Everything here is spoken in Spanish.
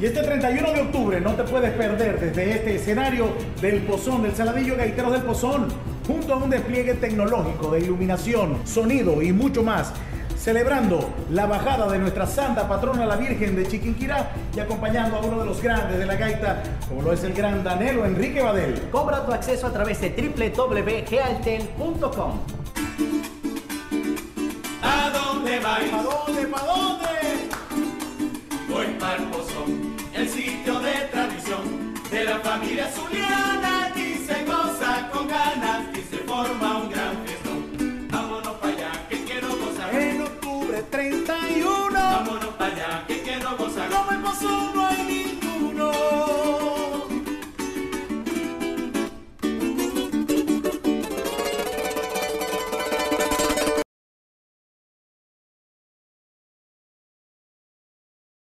Y este 31 de octubre no te puedes perder desde este escenario del Pozón, del Saladillo Gaiteros del Pozón, junto a un despliegue tecnológico de iluminación, sonido y mucho más celebrando la bajada de nuestra santa patrona, la Virgen de Chiquinquirá, y acompañando a uno de los grandes de la gaita, como lo es el gran Danelo Enrique Badel. Cobra tu acceso a través de www.gealtel.com. ¿A dónde vais? ¿Para dónde? ¿Para dónde? Voy para Pozón, el sitio de tradición de la familia zuliana. Aquí se goza con ganas y se forma un gran fiestón. Vámonos para allá, que quiero gozar. En octubre 31.